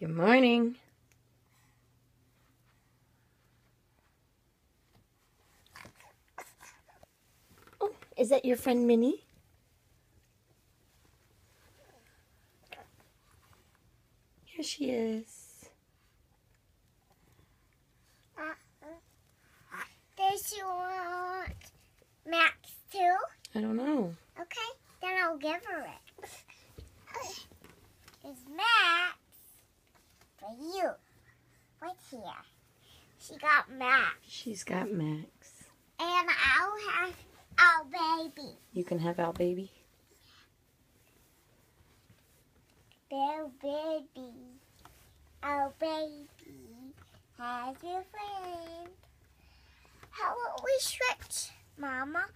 Good morning. Oh, is that your friend Minnie? Here she is. Does she want Max too? I don't know. Okay, then I'll give her it. It's Max for you. Right here. She got Max. She's got Max. And I'll have our baby. You can have our baby. Their baby. Our baby has a friend. How will we switch, Mama?